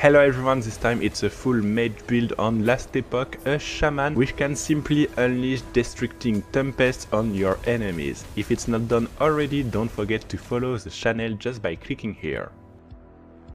Hello everyone, this time it's a full mage build on Last Epoch, a shaman which can simply unleash destructing tempests on your enemies. If it's not done already, don't forget to follow the channel just by clicking here.